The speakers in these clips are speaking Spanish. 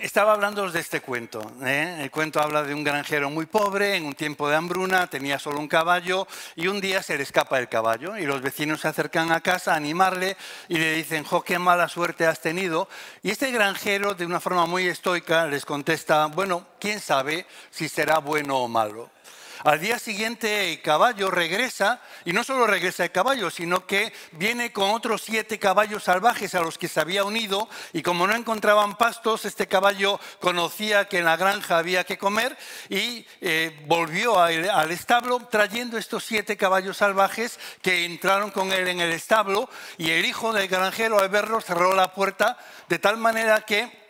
estaba hablando de este cuento. ¿eh? El cuento habla de un granjero muy pobre, en un tiempo de hambruna, tenía solo un caballo y un día se le escapa el caballo y los vecinos se acercan a casa a animarle y le dicen, jo, qué mala suerte has tenido. Y este granjero, de una forma muy estoica, les contesta, bueno, quién sabe si será bueno o malo. Al día siguiente el caballo regresa y no solo regresa el caballo, sino que viene con otros siete caballos salvajes a los que se había unido y como no encontraban pastos, este caballo conocía que en la granja había que comer y eh, volvió al establo trayendo estos siete caballos salvajes que entraron con él en el establo y el hijo del granjero al verlo cerró la puerta de tal manera que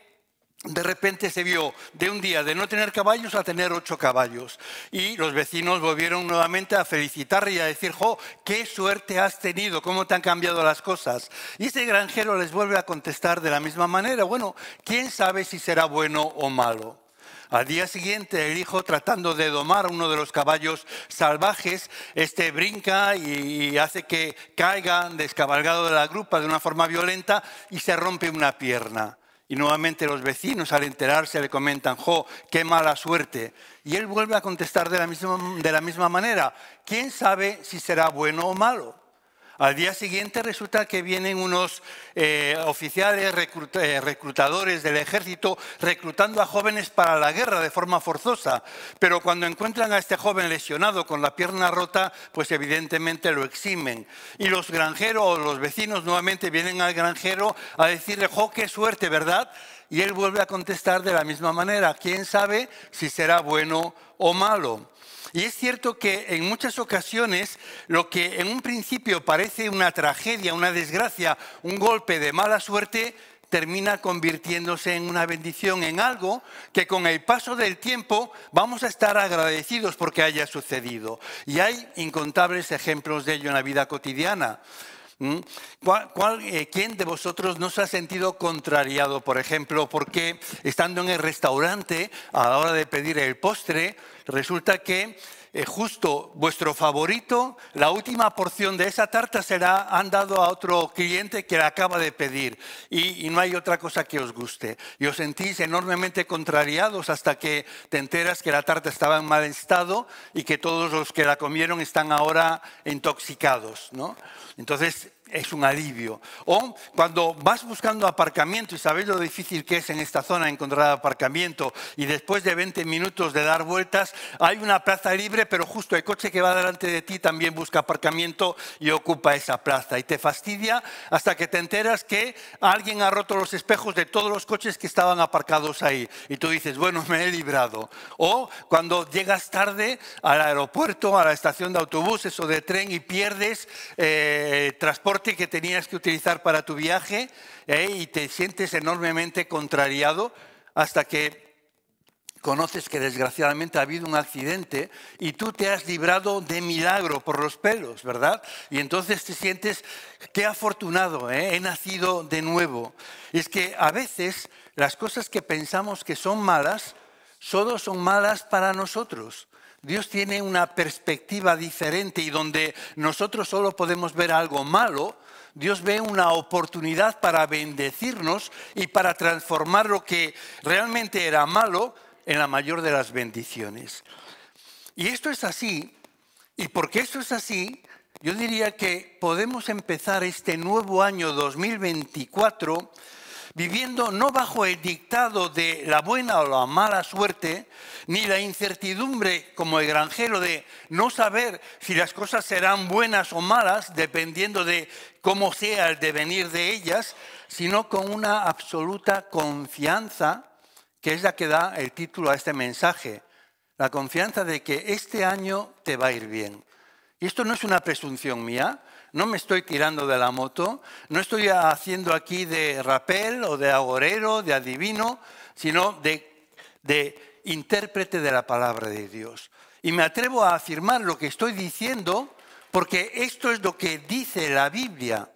de repente se vio de un día de no tener caballos a tener ocho caballos. Y los vecinos volvieron nuevamente a felicitarle y a decir, jo, qué suerte has tenido, cómo te han cambiado las cosas. Y ese granjero les vuelve a contestar de la misma manera, bueno, ¿quién sabe si será bueno o malo? Al día siguiente, el hijo, tratando de domar uno de los caballos salvajes, este brinca y hace que caiga descabalgado de la grupa de una forma violenta y se rompe una pierna. Y nuevamente los vecinos al enterarse le comentan, jo, qué mala suerte. Y él vuelve a contestar de la misma, de la misma manera, ¿quién sabe si será bueno o malo? Al día siguiente resulta que vienen unos eh, oficiales eh, reclutadores del ejército reclutando a jóvenes para la guerra de forma forzosa, pero cuando encuentran a este joven lesionado con la pierna rota, pues evidentemente lo eximen. Y los granjeros o los vecinos nuevamente vienen al granjero a decirle, jo, qué suerte, ¿verdad? Y él vuelve a contestar de la misma manera, ¿quién sabe si será bueno o malo? Y es cierto que en muchas ocasiones lo que en un principio parece una tragedia, una desgracia, un golpe de mala suerte, termina convirtiéndose en una bendición, en algo que con el paso del tiempo vamos a estar agradecidos porque haya sucedido. Y hay incontables ejemplos de ello en la vida cotidiana. ¿Mm? Eh, ¿Quién de vosotros no se ha sentido contrariado, por ejemplo, porque estando en el restaurante a la hora de pedir el postre, resulta que eh, justo vuestro favorito, la última porción de esa tarta será han dado a otro cliente que la acaba de pedir y, y, no hay otra cosa que os guste. Y os sentís enormemente contrariados hasta que te enteras que la tarta estaba en mal estado y que todos los que la comieron están ahora intoxicados. ¿no? Entonces, es un alivio. O cuando vas buscando aparcamiento y sabes lo difícil que es en esta zona encontrar aparcamiento y después de 20 minutos de dar vueltas hay una plaza libre, pero justo el coche que va delante de ti también busca aparcamiento y ocupa esa plaza y te fastidia hasta que te enteras que alguien ha roto los espejos de todos los coches que estaban aparcados ahí y tú dices, bueno, me he librado. O cuando llegas tarde al aeropuerto, a la estación de autobuses o de tren y pierdes eh, transporte que tenías que utilizar para tu viaje ¿eh? y te sientes enormemente contrariado hasta que conoces que desgraciadamente ha habido un accidente y tú te has librado de milagro por los pelos, ¿verdad? Y entonces te sientes, qué afortunado, ¿eh? he nacido de nuevo. Es que a veces las cosas que pensamos que son malas, solo son malas para nosotros. Dios tiene una perspectiva diferente y donde nosotros solo podemos ver algo malo, Dios ve una oportunidad para bendecirnos y para transformar lo que realmente era malo en la mayor de las bendiciones. Y esto es así, y porque esto es así, yo diría que podemos empezar este nuevo año 2024 viviendo no bajo el dictado de la buena o la mala suerte, ni la incertidumbre como el granjero de no saber si las cosas serán buenas o malas, dependiendo de cómo sea el devenir de ellas, sino con una absoluta confianza, que es la que da el título a este mensaje, la confianza de que este año te va a ir bien. Y esto no es una presunción mía, no me estoy tirando de la moto, no estoy haciendo aquí de rapel o de agorero, de adivino, sino de, intérprete de la palabra de Dios. Y me atrevo a afirmar lo que estoy diciendo porque esto es lo que dice la Biblia,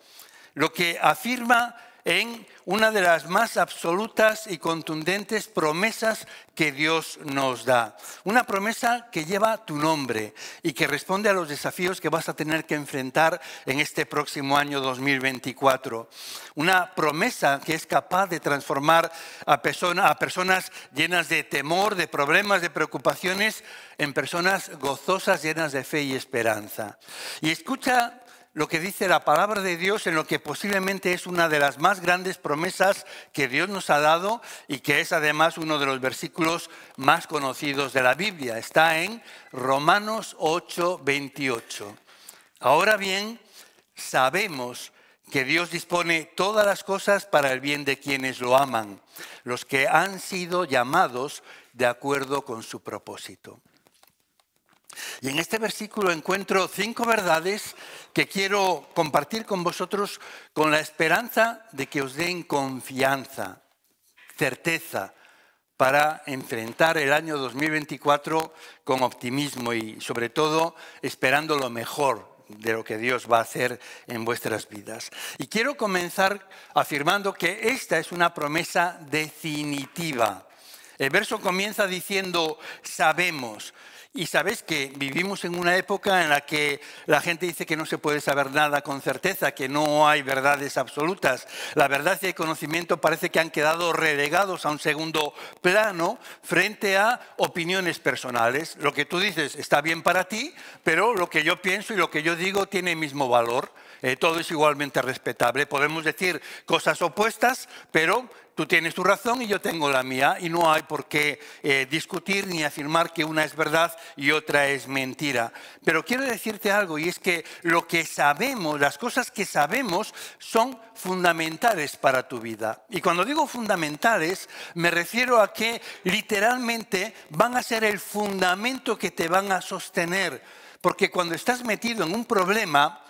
lo que afirma en una de las más absolutas y contundentes promesas que Dios nos da. Una promesa que lleva tu nombre y que responde a los desafíos que vas a tener que enfrentar en este próximo año 2024. Una promesa que es capaz de transformar a, personas llenas de temor, de problemas, de preocupaciones, en personas gozosas, llenas de fe y esperanza. Y escucha lo que dice la palabra de Dios en lo que posiblemente es una de las más grandes promesas que Dios nos ha dado y que es además uno de los versículos más conocidos de la Biblia. Está en Romanos 8, 28. Ahora bien, sabemos que Dios dispone todas las cosas para el bien de quienes lo aman, los que han sido llamados de acuerdo con su propósito. Y en este versículo encuentro cinco verdades que quiero compartir con vosotros con la esperanza de que os den confianza, certeza para enfrentar el año 2024 con optimismo y sobre todo esperando lo mejor de lo que Dios va a hacer en vuestras vidas. Y quiero comenzar afirmando que esta es una promesa definitiva. El verso comienza diciendo, sabemos. Y sabes que vivimos en una época en la que la gente dice que no se puede saber nada con certeza, que no hay verdades absolutas. La verdad y el conocimiento parece que han quedado relegados a un segundo plano frente a opiniones personales. Lo que tú dices está bien para ti, pero lo que yo pienso y lo que yo digo tiene el mismo valor. Eh, todo es igualmente respetable. Podemos decir cosas opuestas, pero tú tienes tu razón y yo tengo la mía y no hay por qué eh, discutir ni afirmar que una es verdad y otra es mentira. Pero quiero decirte algo y es que lo que sabemos, las cosas que sabemos son fundamentales para tu vida. Y cuando digo fundamentales me refiero a que literalmente van a ser el fundamento que te van a sostener. Porque cuando estás metido en un problema,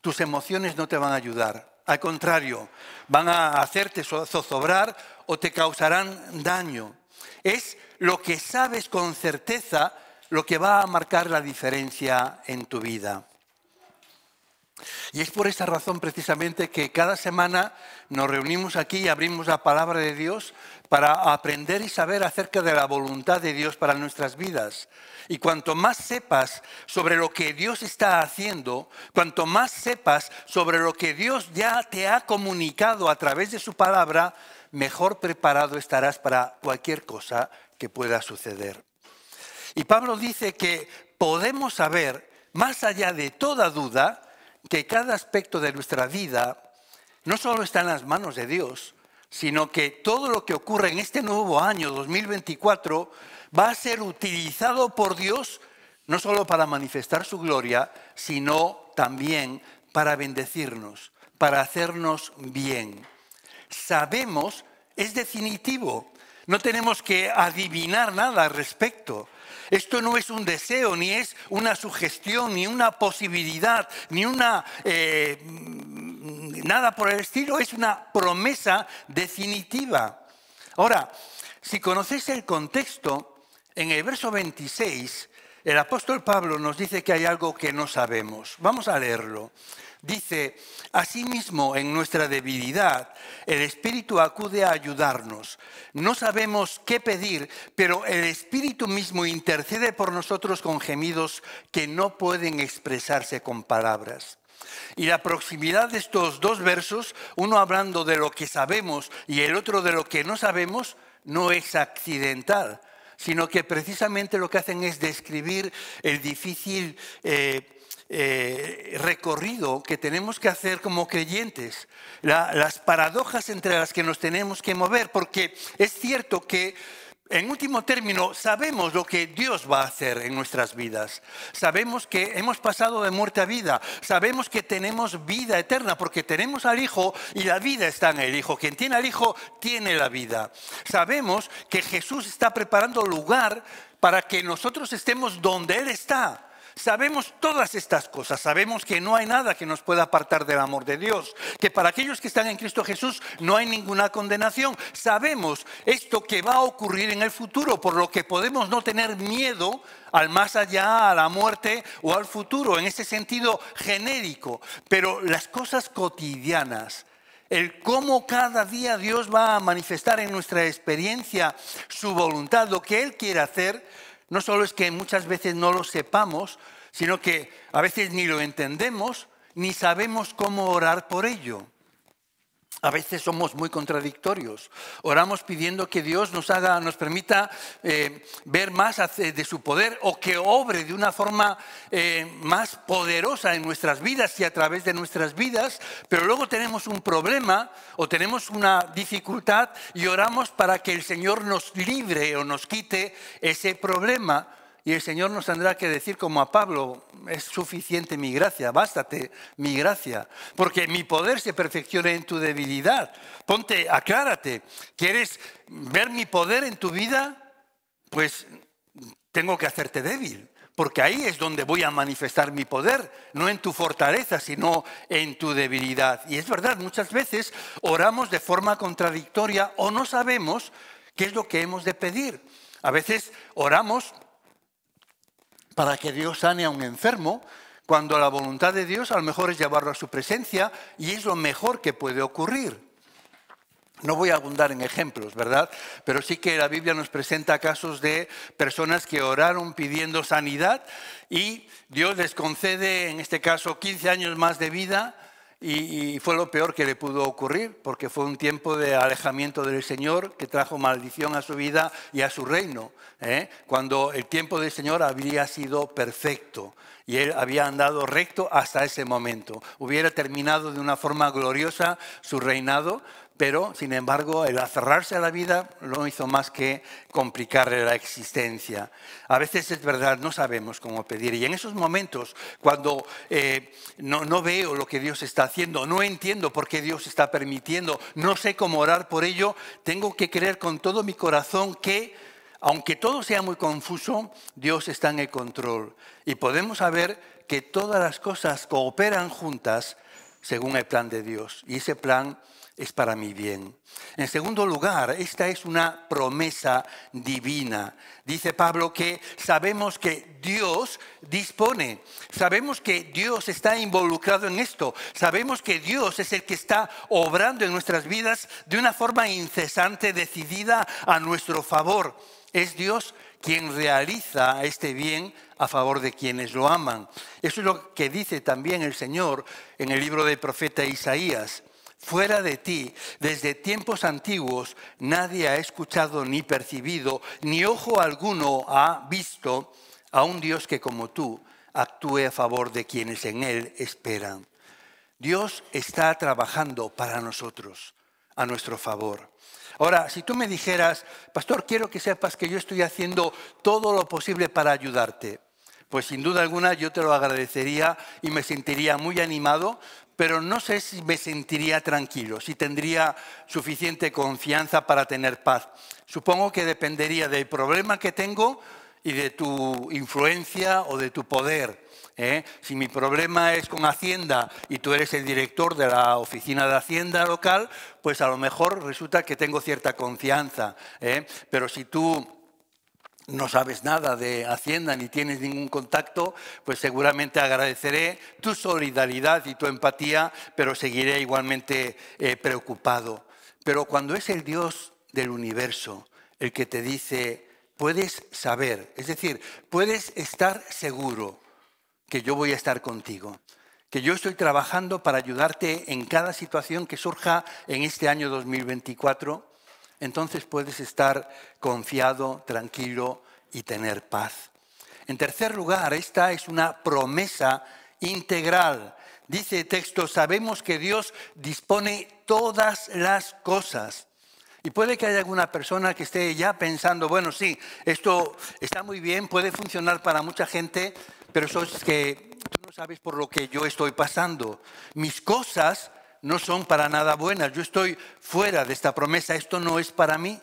tus emociones no te van a ayudar. Al contrario, van a hacerte zozobrar o te causarán daño. Es lo que sabes con certeza lo que va a marcar la diferencia en tu vida. Y es por esa razón precisamente que cada semana nos reunimos aquí y abrimos la palabra de Dios para aprender y saber acerca de la voluntad de Dios para nuestras vidas. Y cuanto más sepas sobre lo que Dios está haciendo, cuanto más sepas sobre lo que Dios ya te ha comunicado a través de su palabra, mejor preparado estarás para cualquier cosa que pueda suceder. Y Pablo dice que podemos saber, más allá de toda duda, que cada aspecto de nuestra vida no solo está en las manos de Dios, sino que todo lo que ocurre en este nuevo año 2024 va a ser utilizado por Dios no solo para manifestar su gloria, sino también para bendecirnos, para hacernos bien. Sabemos, es definitivo, no tenemos que adivinar nada al respecto. Esto no es un deseo, ni es una sugestión, ni una posibilidad, ni una eh, nada por el estilo, es una promesa definitiva. Ahora, si conocéis el contexto, en el verso 26, el apóstol Pablo nos dice que hay algo que no sabemos. Vamos a leerlo. Dice, asimismo en nuestra debilidad, el Espíritu acude a ayudarnos. No sabemos qué pedir, pero el Espíritu mismo intercede por nosotros con gemidos que no pueden expresarse con palabras. Y la proximidad de estos dos versos, uno hablando de lo que sabemos y el otro de lo que no sabemos, no es accidental, sino que precisamente lo que hacen es describir el difícil eh, eh, recorrido que tenemos que hacer como creyentes, las paradojas entre las que nos tenemos que mover, porque es cierto que en último término, sabemos lo que Dios va a hacer en nuestras vidas. Sabemos que hemos pasado de muerte a vida. Sabemos que tenemos vida eterna porque tenemos al Hijo y la vida está en el Hijo. Quien tiene al Hijo tiene la vida. Sabemos que Jesús está preparando lugar para que nosotros estemos donde Él está. Sabemos todas estas cosas, sabemos que no hay nada que nos pueda apartar del amor de Dios, que para aquellos que están en Cristo Jesús no hay ninguna condenación. Sabemos esto que va a ocurrir en el futuro, por lo que podemos no tener miedo al más allá, a la muerte o al futuro, en ese sentido genérico. Pero las cosas cotidianas, el cómo cada día Dios va a manifestar en nuestra experiencia su voluntad, lo que Él quiere hacer, no solo es que muchas veces no lo sepamos, sino que a veces ni lo entendemos, ni sabemos cómo orar por ello. A veces somos muy contradictorios. Oramos pidiendo que Dios nos haga, nos permita eh, ver más de su poder o que obre de una forma eh, más poderosa en nuestras vidas y a través de nuestras vidas, pero luego tenemos un problema o tenemos una dificultad y oramos para que el Señor nos libre o nos quite ese problema. Y el Señor nos tendrá que decir como a Pablo, es suficiente mi gracia, bástate mi gracia, porque mi poder se perfecciona en tu debilidad. Ponte, aclárate, ¿quieres ver mi poder en tu vida? Pues tengo que hacerte débil, porque ahí es donde voy a manifestar mi poder, no en tu fortaleza, sino en tu debilidad. Y es verdad, muchas veces oramos de forma contradictoria o no sabemos qué es lo que hemos de pedir. A veces oramos para que Dios sane a un enfermo, cuando la voluntad de Dios a lo mejor es llevarlo a su presencia y es lo mejor que puede ocurrir. No voy a abundar en ejemplos, ¿verdad? Pero sí que la Biblia nos presenta casos de personas que oraron pidiendo sanidad y Dios les concede, en este caso, 15 años más de vida y, fue lo peor que le pudo ocurrir, porque fue un tiempo de alejamiento del Señor que trajo maldición a su vida y a su reino, ¿eh? cuando el tiempo del Señor habría sido perfecto y él había andado recto hasta ese momento. Hubiera terminado de una forma gloriosa su reinado, pero sin embargo el aferrarse a la vida no hizo más que complicarle la existencia. A veces es verdad, no sabemos cómo pedir. Y en esos momentos cuando eh, no, no veo lo que Dios está haciendo, no entiendo por qué Dios está permitiendo, no sé cómo orar por ello, tengo que creer con todo mi corazón que aunque todo sea muy confuso, Dios está en el control. Y podemos saber que todas las cosas cooperan juntas según el plan de Dios. Y ese plan es para mi bien. En segundo lugar, esta es una promesa divina. Dice Pablo que sabemos que Dios dispone, sabemos que Dios está involucrado en esto, sabemos que Dios es el que está obrando en nuestras vidas de una forma incesante, decidida a nuestro favor. Es Dios quien realiza este bien a favor de quienes lo aman. Eso es lo que dice también el Señor en el libro del profeta Isaías. Fuera de ti, desde tiempos antiguos, nadie ha escuchado ni percibido, ni ojo alguno ha visto a un Dios que como tú actúe a favor de quienes en Él esperan. Dios está trabajando para nosotros, a nuestro favor. Ahora, si tú me dijeras, pastor, quiero que sepas que yo estoy haciendo todo lo posible para ayudarte, pues sin duda alguna yo te lo agradecería y me sentiría muy animado pero no sé si me sentiría tranquilo, si tendría suficiente confianza para tener paz. Supongo que dependería del problema que tengo y de tu influencia o de tu poder. ¿eh? Si mi problema es con Hacienda y tú eres el director de la oficina de Hacienda local, pues a lo mejor resulta que tengo cierta confianza. ¿eh? Pero si tú no sabes nada de Hacienda ni tienes ningún contacto, pues seguramente agradeceré tu solidaridad y tu empatía, pero seguiré igualmente eh, preocupado. Pero cuando es el Dios del universo el que te dice, puedes saber, es decir, puedes estar seguro que yo voy a estar contigo, que yo estoy trabajando para ayudarte en cada situación que surja en este año 2024, entonces puedes estar confiado, tranquilo y tener paz. En tercer lugar, esta es una promesa integral. Dice el texto, sabemos que Dios dispone todas las cosas. Y puede que haya alguna persona que esté ya pensando, bueno, sí, esto está muy bien, puede funcionar para mucha gente, pero eso es que tú no sabes por lo que yo estoy pasando. Mis cosas no son para nada buenas. Yo estoy fuera de esta promesa. Esto no es para mí.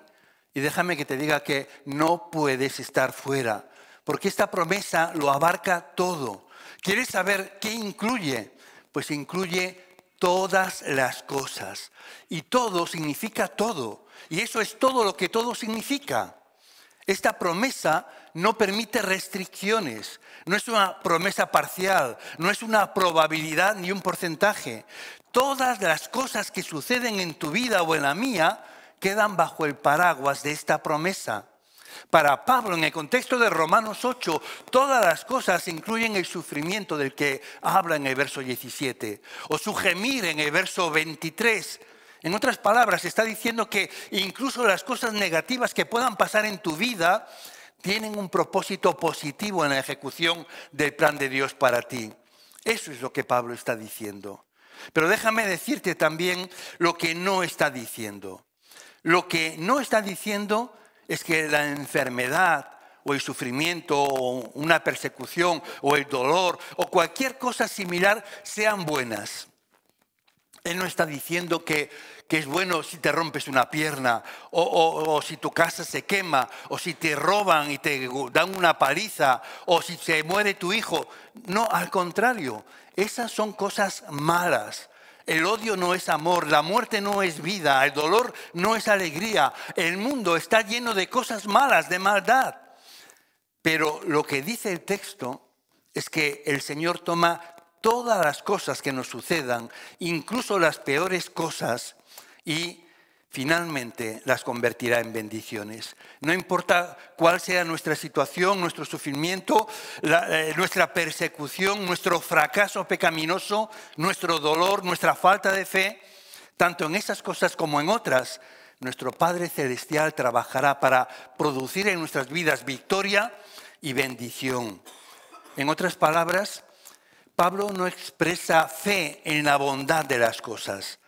Y déjame que te diga que no puedes estar fuera, porque esta promesa lo abarca todo. ¿Quieres saber qué incluye? Pues incluye todas las cosas. Y todo significa todo. Y eso es todo lo que todo significa. Esta promesa no permite restricciones, no es una promesa parcial, no es una probabilidad ni un porcentaje. todas las cosas que suceden en tu vida o en la mía quedan bajo el paraguas de esta promesa. Para Pablo, en el contexto de Romanos 8, todas las cosas incluyen el sufrimiento del que habla en el verso 17, o su gemir en el verso 23. En otras palabras, está diciendo que incluso las cosas negativas que puedan pasar en tu vida tienen un propósito positivo en la ejecución del plan de Dios para ti. Eso es lo que Pablo está diciendo. Pero déjame decirte también lo que no está diciendo. Lo que no está diciendo es que la enfermedad o el sufrimiento o una persecución o el dolor o cualquier cosa similar sean buenas. Él no está diciendo que, es bueno si te rompes una pierna o, o, si tu casa se quema o si te roban y te dan una paliza o si se muere tu hijo. No, al contrario, esas son cosas malas. El odio no es amor, la muerte no es vida, el dolor no es alegría. El mundo está lleno de cosas malas, de maldad. Pero lo que dice el texto es que el Señor toma todas las cosas que nos sucedan, incluso las peores cosas, y finalmente las convertirá en bendiciones. No importa cuál sea nuestra situación, nuestro sufrimiento, eh, nuestra persecución, nuestro fracaso pecaminoso, nuestro dolor, nuestra falta de fe, tanto en esas cosas como en otras, nuestro Padre Celestial trabajará para producir en nuestras vidas victoria y bendición. En otras palabras, Pablo no expresa fe en la bondad de las cosas,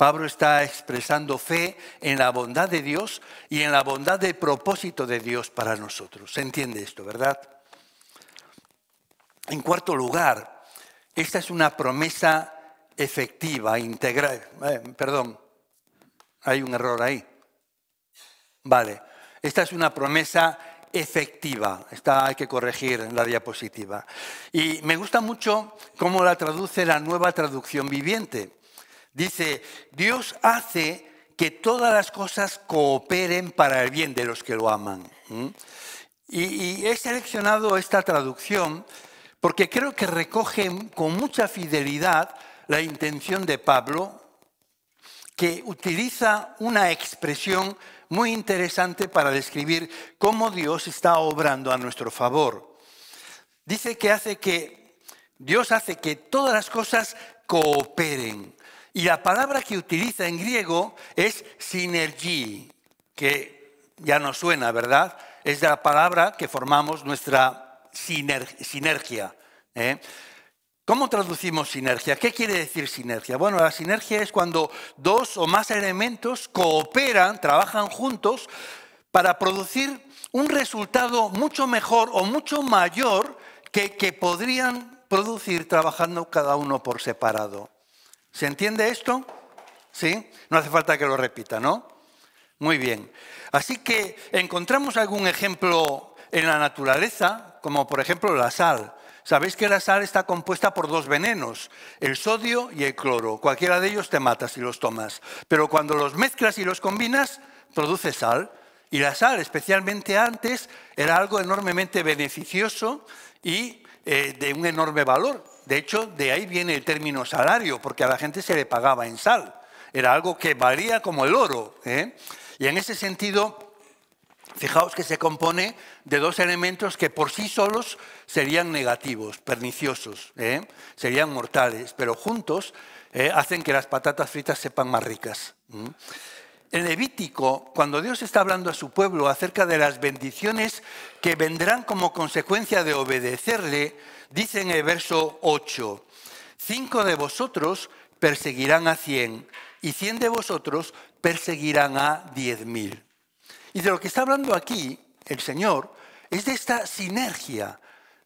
Pablo está expresando fe en la bondad de Dios y en la bondad del propósito de Dios para nosotros. ¿Se entiende esto, verdad? En cuarto lugar, esta es una promesa efectiva, integral. Eh, perdón, hay un error ahí. Vale, esta es una promesa efectiva. Esta hay que corregir en la diapositiva. Y me gusta mucho cómo la traduce la nueva traducción viviente. Dice, Dios hace que todas las cosas cooperen para el bien de los que lo aman. Y, he seleccionado esta traducción porque creo que recoge con mucha fidelidad la intención de Pablo, que utiliza una expresión muy interesante para describir cómo Dios está obrando a nuestro favor. Dice que hace que Dios hace que todas las cosas cooperen. Y la palabra que utiliza en griego es sinergia, que ya no suena, ¿verdad? Es la palabra que formamos nuestra sinergia. ¿eh? ¿Cómo traducimos sinergia? ¿Qué quiere decir sinergia? Bueno, la sinergia es cuando dos o más elementos cooperan, trabajan juntos para producir un resultado mucho mejor o mucho mayor que, que podrían producir trabajando cada uno por separado. ¿Se entiende esto? ¿Sí? No hace falta que lo repita, ¿no? Muy bien. Así que encontramos algún ejemplo en la naturaleza, como por ejemplo la sal. Sabéis que la sal está compuesta por dos venenos, el sodio y el cloro. Cualquiera de ellos te mata si los tomas. Pero cuando los mezclas y los combinas, produce sal. Y la sal, especialmente antes, era algo enormemente beneficioso y eh, de un enorme valor. De hecho, de ahí viene el término salario, porque a la gente se le pagaba en sal. Era algo que valía como el oro. ¿eh? Y en ese sentido, fijaos que se compone de dos elementos que por sí solos serían negativos, perniciosos, ¿eh? serían mortales, pero juntos ¿eh? hacen que las patatas fritas sepan más ricas. En Levítico, cuando Dios está hablando a su pueblo acerca de las bendiciones que vendrán como consecuencia de obedecerle, dice en el verso 8, cinco de vosotros perseguirán a cien y cien de vosotros perseguirán a diez mil. Y de lo que está hablando aquí el Señor es de esta sinergia,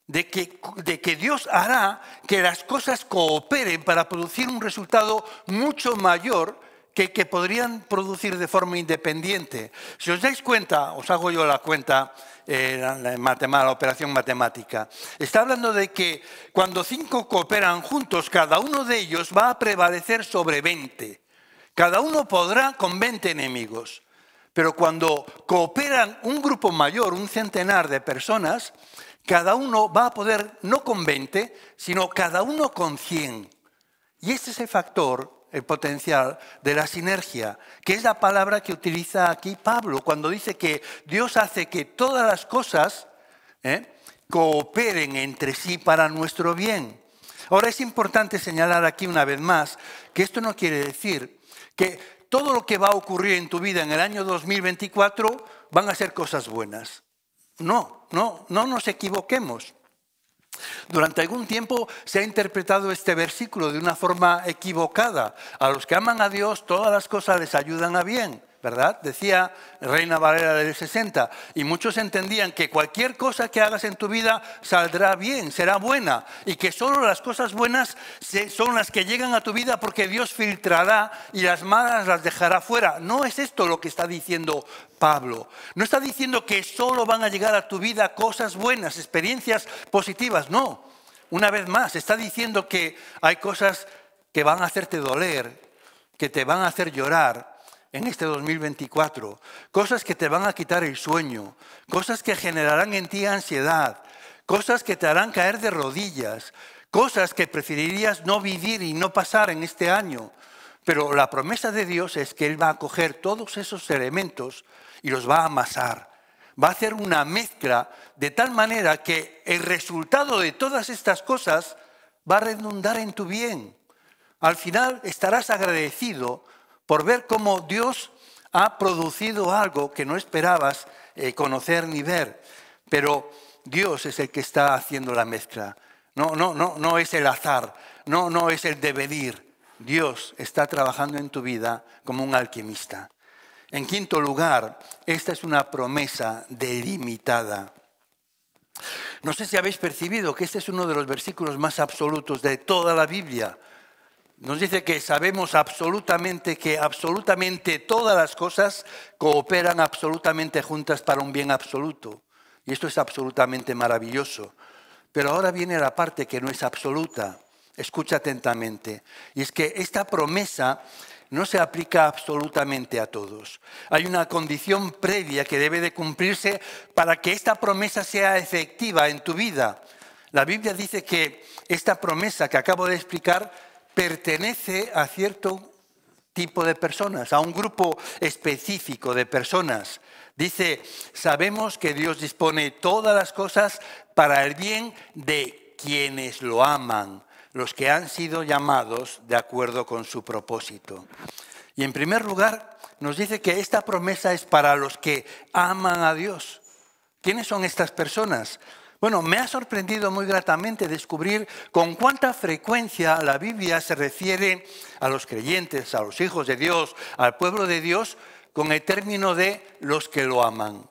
de que, de que, Dios hará que las cosas cooperen para producir un resultado mucho mayor que, que podrían producir de forma independiente. Si os dais cuenta, os hago yo la cuenta, eh, la, operación matemática. Está hablando de que cuando cinco cooperan juntos, cada uno de ellos va a prevalecer sobre 20. Cada uno podrá con 20 enemigos. Pero cuando cooperan un grupo mayor, un centenar de personas, cada uno va a poder no con 20, sino cada uno con 100. Y este es el factor el potencial de la sinergia, que es la palabra que utiliza aquí Pablo cuando dice que Dios hace que todas las cosas ¿eh? cooperen entre sí para nuestro bien. Ahora es importante señalar aquí una vez más que esto no quiere decir que todo lo que va a ocurrir en tu vida en el año 2024 van a ser cosas buenas. No, no, no nos equivoquemos. Durante algún tiempo se ha interpretado este versículo de una forma equivocada. A los que aman a Dios todas las cosas les ayudan a bien. ¿Verdad? Decía Reina Valera del 60. Y muchos entendían que cualquier cosa que hagas en tu vida saldrá bien, será buena. Y que solo las cosas buenas son las que llegan a tu vida porque Dios filtrará y las malas las dejará fuera. No es esto lo que está diciendo Pablo. No está diciendo que solo van a llegar a tu vida cosas buenas, experiencias positivas. No. Una vez más, está diciendo que hay cosas que van a hacerte doler, que te van a hacer llorar, en este 2024, cosas que te van a quitar el sueño, cosas que generarán en ti ansiedad, cosas que te harán caer de rodillas, cosas que preferirías no vivir y no pasar en este año. Pero la promesa de Dios es que Él va a coger todos esos elementos y los va a amasar. Va a hacer una mezcla de tal manera que el resultado de todas estas cosas va a redundar en tu bien. Al final estarás agradecido por ver cómo Dios ha producido algo que no esperabas eh, conocer ni ver. Pero Dios es el que está haciendo la mezcla. No, no, no, no es el azar, no, no es el devenir. Dios está trabajando en tu vida como un alquimista. En quinto lugar, esta es una promesa delimitada. No sé si habéis percibido que este es uno de los versículos más absolutos de toda la Biblia. Nos dice que sabemos absolutamente que absolutamente todas las cosas cooperan absolutamente juntas para un bien absoluto. Y esto es absolutamente maravilloso. Pero ahora viene la parte que no es absoluta. Escucha atentamente. Y es que esta promesa no se aplica absolutamente a todos. Hay una condición previa que debe de cumplirse para que esta promesa sea efectiva en tu vida. La Biblia dice que esta promesa que acabo de explicar pertenece a cierto tipo de personas, a un grupo específico de personas. Dice, sabemos que Dios dispone todas las cosas para el bien de quienes lo aman, los que han sido llamados de acuerdo con su propósito. Y en primer lugar, nos dice que esta promesa es para los que aman a Dios. ¿Quiénes son estas personas? Bueno, me ha sorprendido muy gratamente descubrir con cuánta frecuencia la Biblia se refiere a los creyentes, a los hijos de Dios, al pueblo de Dios, con el término de los que lo aman.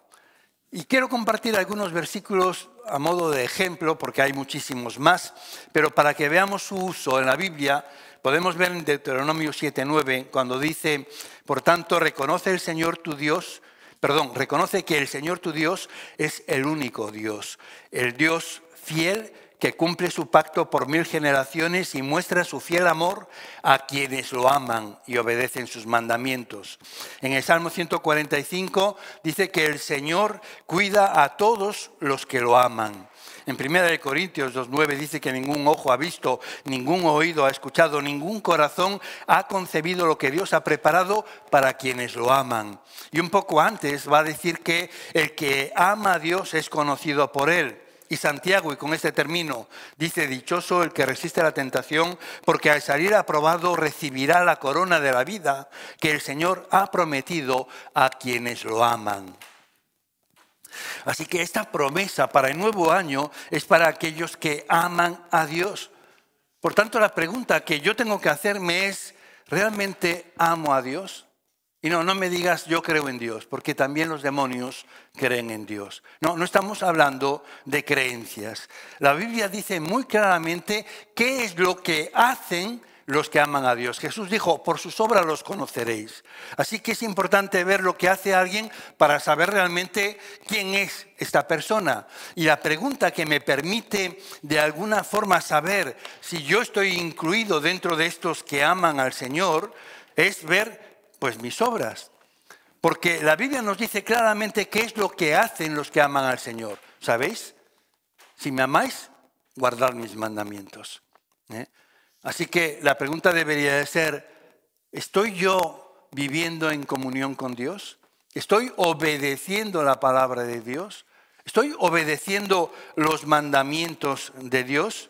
Y quiero compartir algunos versículos a modo de ejemplo, porque hay muchísimos más, pero para que veamos su uso en la Biblia, podemos ver en Deuteronomio 7.9, cuando dice, por tanto, reconoce el Señor tu Dios, perdón, reconoce que el Señor tu Dios es el único Dios, el Dios fiel que cumple su pacto por mil generaciones y muestra su fiel amor a quienes lo aman y obedecen sus mandamientos. En el Salmo 145 dice que el Señor cuida a todos los que lo aman. En 1 Corintios 2.9 dice que ningún ojo ha visto, ningún oído ha escuchado, ningún corazón ha concebido lo que Dios ha preparado para quienes lo aman. Y un poco antes va a decir que el que ama a Dios es conocido por él. Y Santiago, y con este término, dice, dichoso el que resiste la tentación, porque al salir aprobado recibirá la corona de la vida que el Señor ha prometido a quienes lo aman. Así que esta promesa para el nuevo año es para aquellos que aman a Dios. Por tanto, la pregunta que yo tengo que hacerme es, ¿realmente amo a Dios? Y no, no me digas yo creo en Dios, porque también los demonios creen en Dios. No, no estamos hablando de creencias. La Biblia dice muy claramente qué es lo que hacen los que aman a Dios. Jesús dijo, por sus obras los conoceréis. Así que es importante ver lo que hace alguien para saber realmente quién es esta persona. Y la pregunta que me permite de alguna forma saber si yo estoy incluido dentro de estos que aman al Señor es ver pues mis obras. Porque la Biblia nos dice claramente qué es lo que hacen los que aman al Señor. ¿Sabéis? Si me amáis, guardad mis mandamientos. ¿eh? Así que la pregunta debería de ser, ¿Estoy yo viviendo en comunión con Dios? ¿Estoy obedeciendo la palabra de Dios? ¿Estoy obedeciendo los mandamientos de Dios?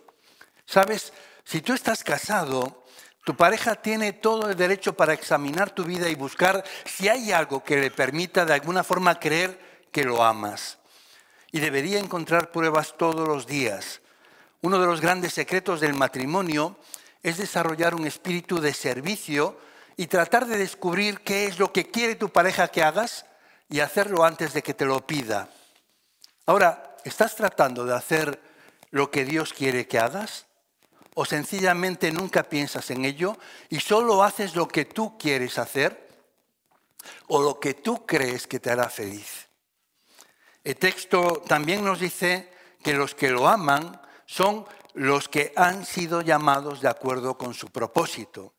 Sabes, si tú estás casado, tu pareja tiene todo el derecho para examinar tu vida y buscar si hay algo que le permita de alguna forma creer que lo amas. Y debería encontrar pruebas todos los días. Uno de los grandes secretos del matrimonio es desarrollar un espíritu de servicio y tratar de descubrir qué es lo que quiere tu pareja que hagas y hacerlo antes de que te lo pida. Ahora, ¿estás tratando de hacer lo que Dios quiere que hagas? ¿O sencillamente nunca piensas en ello y solo haces lo que tú quieres hacer o lo que tú crees que te hará feliz? El texto también nos dice que los que lo aman son los que han sido llamados de acuerdo con su propósito.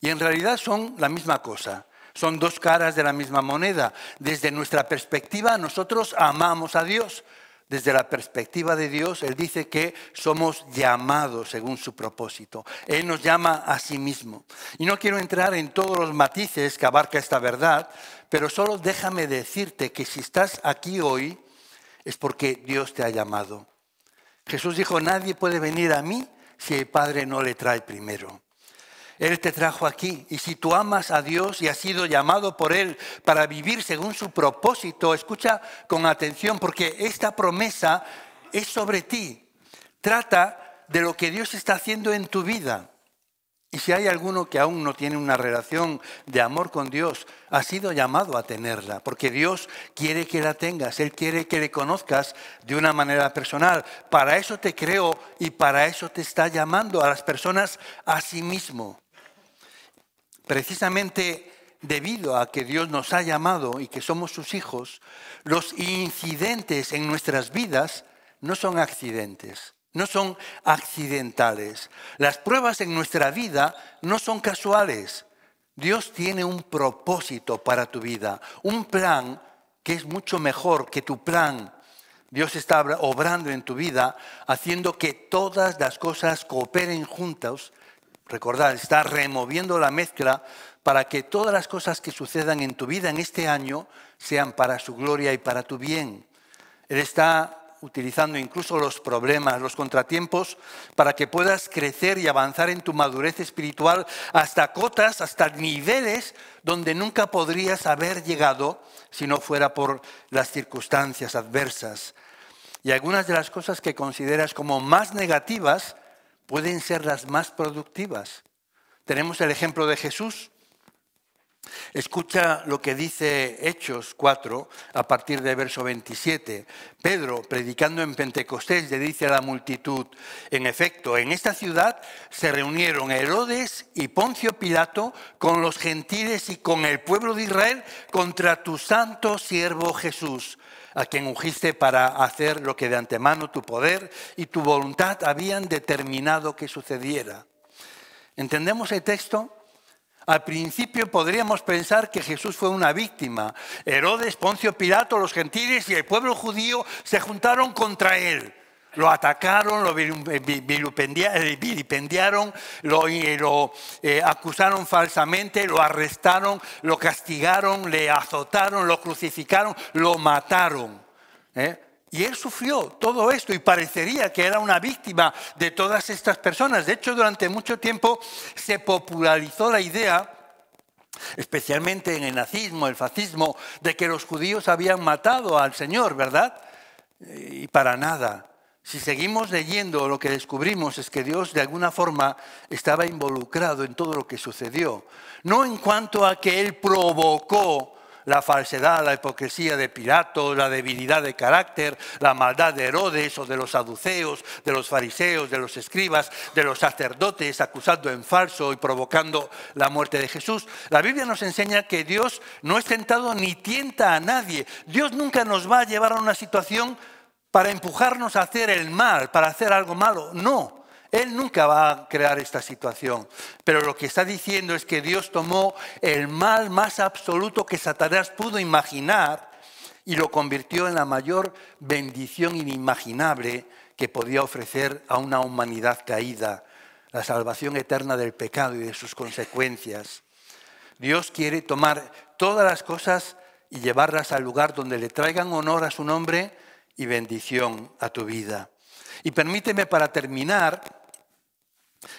Y en realidad son la misma cosa. Son dos caras de la misma moneda. Desde nuestra perspectiva, nosotros amamos a Dios. Desde la perspectiva de Dios, Él dice que somos llamados según su propósito. Él nos llama a sí mismo. Y no quiero entrar en todos los matices que abarca esta verdad, pero solo déjame decirte que si estás aquí hoy es porque Dios te ha llamado. Jesús dijo, nadie puede venir a mí si el Padre no le trae primero. Él te trajo aquí. Y si tú amas a Dios y has sido llamado por Él para vivir según su propósito, escucha con atención porque esta promesa es sobre ti. Trata de lo que Dios está haciendo en tu vida. Y si hay alguno que aún no tiene una relación de amor con Dios, ha sido llamado a tenerla, porque Dios quiere que la tengas, Él quiere que le conozcas de una manera personal. Para eso te creo y para eso te está llamando a las personas a sí mismo. Precisamente debido a que Dios nos ha llamado y que somos sus hijos, los incidentes en nuestras vidas no son accidentes no son accidentales. Las pruebas en nuestra vida no son casuales. Dios tiene un propósito para tu vida, un plan que es mucho mejor que tu plan. Dios está obrando en tu vida, haciendo que todas las cosas cooperen juntas. Recordad, está removiendo la mezcla para que todas las cosas que sucedan en tu vida en este año sean para su gloria y para tu bien. Él está utilizando incluso los problemas, los contratiempos, para que puedas crecer y avanzar en tu madurez espiritual hasta cotas, hasta niveles donde nunca podrías haber llegado si no fuera por las circunstancias adversas. Y algunas de las cosas que consideras como más negativas pueden ser las más productivas. Tenemos el ejemplo de Jesús, Escucha lo que dice Hechos 4 a partir del verso 27. Pedro, predicando en Pentecostés, le dice a la multitud, en efecto, en esta ciudad se reunieron Herodes y Poncio Pilato con los gentiles y con el pueblo de Israel contra tu santo siervo Jesús, a quien ungiste para hacer lo que de antemano tu poder y tu voluntad habían determinado que sucediera. ¿Entendemos el texto? Al principio podríamos pensar que Jesús fue una víctima. Herodes, Poncio Pilato, los gentiles y el pueblo judío se juntaron contra él. Lo atacaron, lo vilipendiaron, lo, eh, acusaron falsamente, lo arrestaron, lo castigaron, le azotaron, lo crucificaron, lo mataron. ¿eh? Y él sufrió todo esto y parecería que era una víctima de todas estas personas. De hecho, durante mucho tiempo se popularizó la idea, especialmente en el nazismo, el fascismo, de que los judíos habían matado al Señor, ¿verdad? Y para nada. Si seguimos leyendo, lo que descubrimos es que Dios de alguna forma estaba involucrado en todo lo que sucedió. No en cuanto a que Él provocó la falsedad, la hipocresía de Pilato, la debilidad de carácter, la maldad de Herodes o de los saduceos, de los fariseos, de los escribas, de los sacerdotes, acusando en falso y provocando la muerte de Jesús. La Biblia nos enseña que Dios no es tentado ni tienta a nadie. Dios nunca nos va a llevar a una situación para empujarnos a hacer el mal, para hacer algo malo. No. Él nunca va a crear esta situación. Pero lo que está diciendo es que Dios tomó el mal más absoluto que Satanás pudo imaginar y lo convirtió en la mayor bendición inimaginable que podía ofrecer a una humanidad caída, la salvación eterna del pecado y de sus consecuencias. Dios quiere tomar todas las cosas y llevarlas al lugar donde le traigan honor a su nombre y bendición a tu vida. Y permíteme para terminar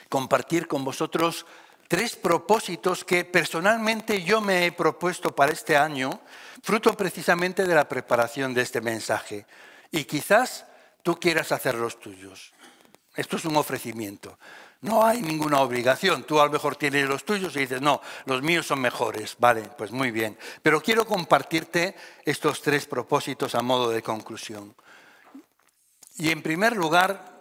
compartir con vosotros tres propósitos que personalmente yo me he propuesto para este año, fruto precisamente de la preparación de este mensaje. Y quizás tú quieras hacer los tuyos. Esto es un ofrecimiento. No hay ninguna obligación. Tú a lo mejor tienes los tuyos y dices, no, los míos son mejores. Vale, pues muy bien. Pero quiero compartirte estos tres propósitos a modo de conclusión. Y en primer lugar,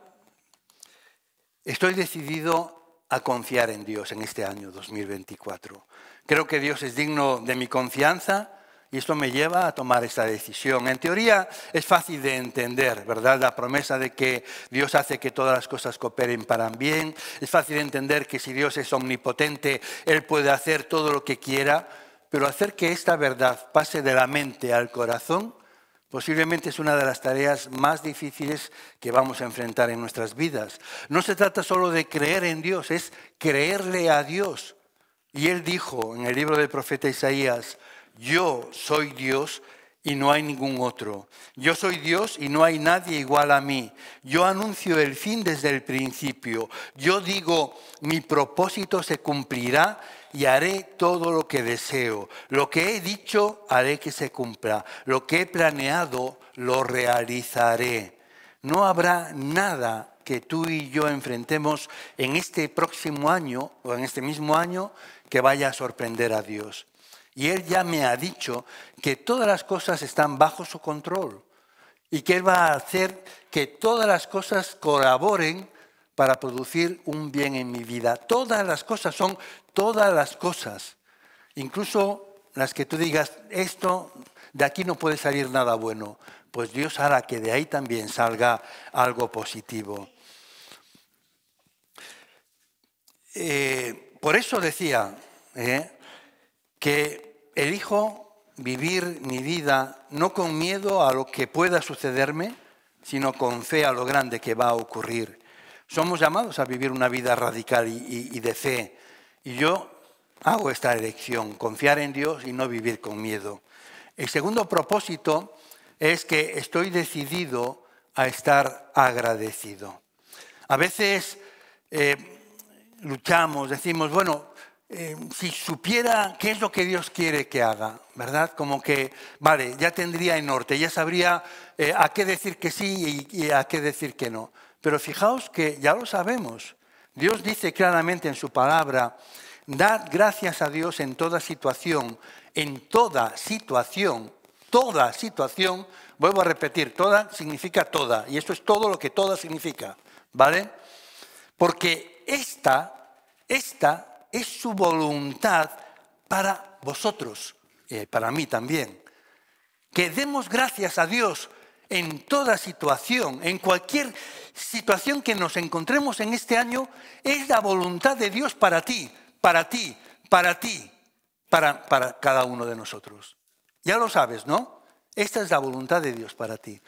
estoy decidido a confiar en Dios en este año 2024. Creo que Dios es digno de mi confianza y esto me lleva a tomar esta decisión. En teoría es fácil de entender, ¿verdad? La promesa de que Dios hace que todas las cosas cooperen para bien. Es fácil de entender que si Dios es omnipotente, Él puede hacer todo lo que quiera, pero hacer que esta verdad pase de la mente al corazón Posiblemente es una de las tareas más difíciles que vamos a enfrentar en nuestras vidas. No se trata solo de creer en Dios, es creerle a Dios. Y él dijo en el libro del profeta Isaías, yo soy Dios y no hay ningún otro. Yo soy Dios y no hay nadie igual a mí. Yo anuncio el fin desde el principio. Yo digo, mi propósito se cumplirá y haré todo lo que deseo. Lo que he dicho, haré que se cumpla. Lo que he planeado, lo realizaré. No habrá nada que tú y yo enfrentemos en este próximo año o en este mismo año que vaya a sorprender a Dios. Y Él ya me ha dicho que todas las cosas están bajo su control y que Él va a hacer que todas las cosas colaboren para producir un bien en mi vida. Todas las cosas son todas las cosas, incluso las que tú digas, esto de aquí no puede salir nada bueno, pues Dios hará que de ahí también salga algo positivo. Eh, por eso decía eh, que elijo vivir mi vida no con miedo a lo que pueda sucederme, sino con fe a lo grande que va a ocurrir. Somos llamados a vivir una vida radical y, de fe. Y yo hago esta elección, confiar en Dios y no vivir con miedo. El segundo propósito es que estoy decidido a estar agradecido. A veces eh, luchamos, decimos, bueno, eh, si supiera qué es lo que Dios quiere que haga, ¿verdad? Como que, vale, ya tendría en norte, ya sabría eh, a qué decir que sí y a qué decir que no. Pero fijaos que ya lo sabemos. Dios dice claramente en su palabra, dad gracias a Dios en toda situación, en toda situación, toda situación, vuelvo a repetir, toda significa toda, y esto es todo lo que toda significa, ¿vale? Porque esta, esta es su voluntad para vosotros, para mí también. Que demos gracias a Dios en toda situación, en cualquier situación que nos encontremos en este año, es la voluntad de Dios para ti, para ti, para ti, para, para cada uno de nosotros. Ya lo sabes, ¿no? Esta es la voluntad de Dios para ti.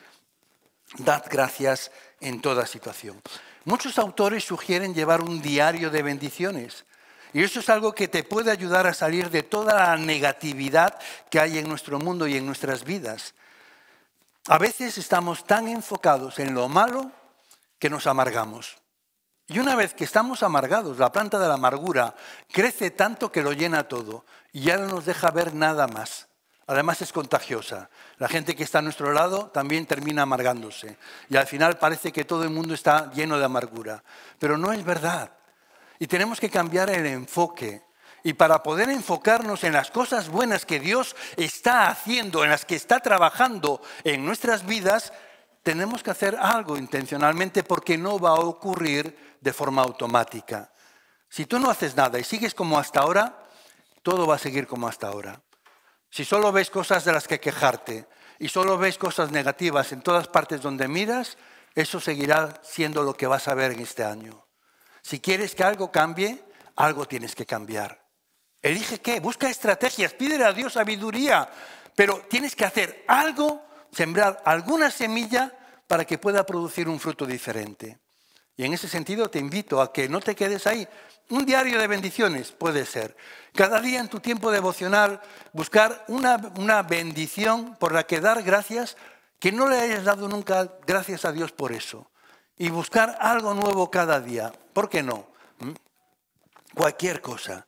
Dad gracias en toda situación. Muchos autores sugieren llevar un diario de bendiciones. Y eso es algo que te puede ayudar a salir de toda la negatividad que hay en nuestro mundo y en nuestras vidas. A veces estamos tan enfocados en lo malo que nos amargamos. Y una vez que estamos amargados, la planta de la amargura crece tanto que lo llena todo y ya no nos deja ver nada más. Además es contagiosa. La gente que está a nuestro lado también termina amargándose. Y al final parece que todo el mundo está lleno de amargura. Pero no es verdad. Y tenemos que cambiar el enfoque. Y para poder enfocarnos en las cosas buenas que Dios está haciendo, en las que está trabajando en nuestras vidas, tenemos que hacer algo intencionalmente porque no va a ocurrir de forma automática. Si tú no haces nada y sigues como hasta ahora, todo va a seguir como hasta ahora. Si solo ves cosas de las que quejarte y solo ves cosas negativas en todas partes donde miras, eso seguirá siendo lo que vas a ver en este año. Si quieres que algo cambie, algo tienes que cambiar. Elige qué, busca estrategias, pídele a Dios sabiduría, pero tienes que hacer algo, sembrar alguna semilla para que pueda producir un fruto diferente. Y en ese sentido te invito a que no te quedes ahí. Un diario de bendiciones puede ser. Cada día en tu tiempo devocional buscar una, una bendición por la que dar gracias que no le hayas dado nunca gracias a Dios por eso. Y buscar algo nuevo cada día. ¿Por qué no? ¿Mm? Cualquier cosa.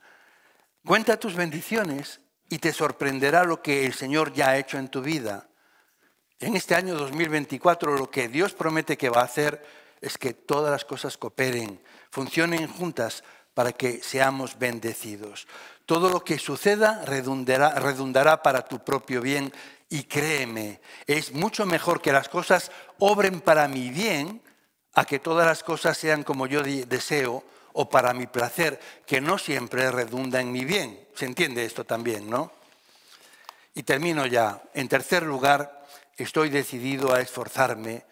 Cuenta tus bendiciones y te sorprenderá lo que el Señor ya ha hecho en tu vida. En este año 2024 lo que Dios promete que va a hacer es que todas las cosas cooperen, funcionen juntas para que seamos bendecidos. Todo lo que suceda redundará, para tu propio bien y créeme, es mucho mejor que las cosas obren para mi bien a que todas las cosas sean como yo deseo o para mi placer, que no siempre redunda en mi bien. ¿Se entiende esto también, no? Y termino ya. En tercer lugar, estoy decidido a esforzarme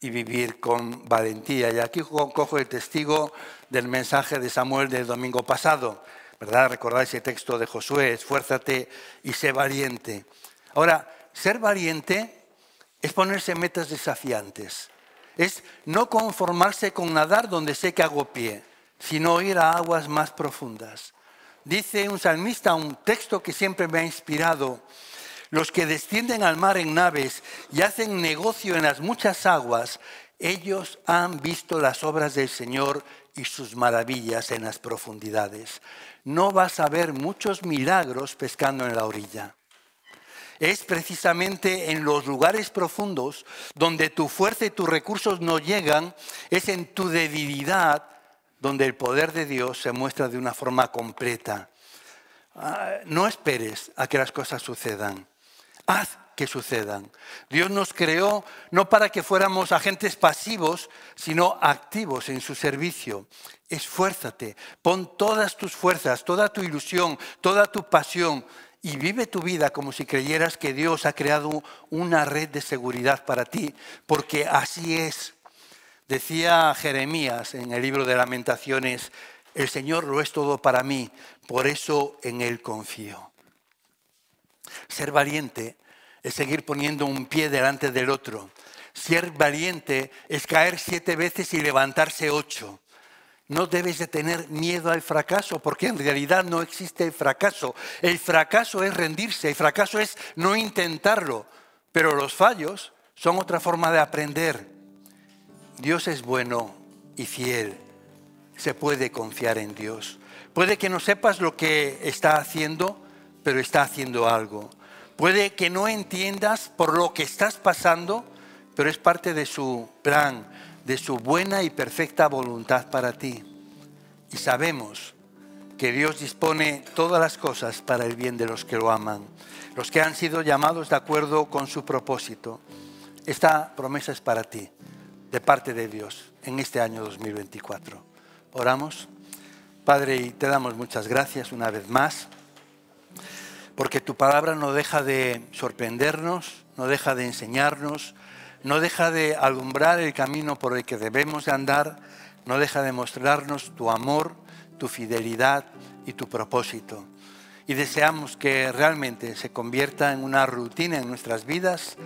y vivir con valentía. Y aquí cojo el testigo del mensaje de Samuel del domingo pasado. ¿Verdad? Recordáis ese texto de Josué, esfuérzate y sé valiente. Ahora, ser valiente es ponerse metas desafiantes. Es no conformarse con nadar donde sé que hago pie, sino ir a aguas más profundas. Dice un salmista, un texto que siempre me ha inspirado, los que descienden al mar en naves y hacen negocio en las muchas aguas, ellos han visto las obras del Señor y sus maravillas en las profundidades. No vas a ver muchos milagros pescando en la orilla es precisamente en los lugares profundos donde tu fuerza y tus recursos no llegan, es en tu debilidad donde el poder de Dios se muestra de una forma completa. Ah, no esperes a que las cosas sucedan. Haz que sucedan. Dios nos creó no para que fuéramos agentes pasivos, sino activos en su servicio. Esfuérzate, pon todas tus fuerzas, toda tu ilusión, toda tu pasión y vive tu vida como si creyeras que Dios ha creado una red de seguridad para ti, porque así es. Decía Jeremías en el libro de lamentaciones, el Señor lo es todo para mí, por eso en Él confío. Ser valiente es seguir poniendo un pie delante del otro. Ser valiente es caer siete veces y levantarse ocho. No debes de tener miedo al fracaso, porque en realidad no existe el fracaso. El fracaso es rendirse, el fracaso es no intentarlo, pero los fallos son otra forma de aprender. Dios es bueno y fiel. Se puede confiar en Dios. Puede que no sepas lo que está haciendo, pero está haciendo algo. Puede que no entiendas por lo que estás pasando, pero es parte de su plan, de su buena y perfecta voluntad para ti. Y sabemos que Dios dispone todas las cosas para el bien de los que lo aman, los que han sido llamados de acuerdo con su propósito. Esta promesa es para ti, de parte de Dios, en este año 2024. Oramos. Padre, y te damos muchas gracias una vez más, porque tu palabra no deja de sorprendernos, no deja de enseñarnos, no deja de alumbrar el camino por el que debemos de andar, no deja de mostrarnos tu amor, tu fidelidad y tu propósito. Y deseamos que realmente se convierta en una rutina en nuestras vidas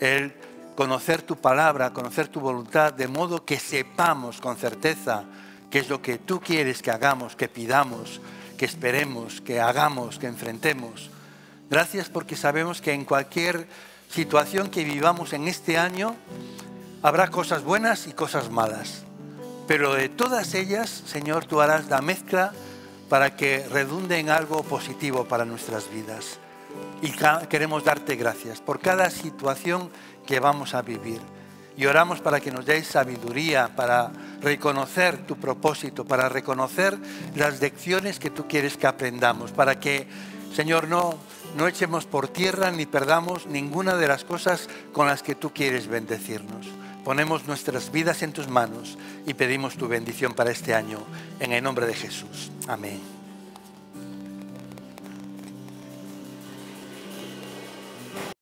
el conocer tu palabra, conocer tu voluntad, de modo que sepamos con certeza qué es lo que tú quieres que hagamos, que pidamos, que esperemos, que hagamos, que enfrentemos. Gracias porque sabemos que en cualquier situación que vivamos en este año, habrá cosas buenas y cosas malas. Pero de todas ellas, Señor, tú harás la mezcla para que redunde en algo positivo para nuestras vidas. Y queremos darte gracias por cada situación que vamos a vivir. Y oramos para que nos deis sabiduría, para reconocer tu propósito, para reconocer las lecciones que tú quieres que aprendamos, para que, Señor, no no echemos por tierra ni perdamos ninguna de las cosas con las que tú quieres bendecirnos. Ponemos nuestras vidas en tus manos y pedimos tu bendición para este año. En el nombre de Jesús. Amén.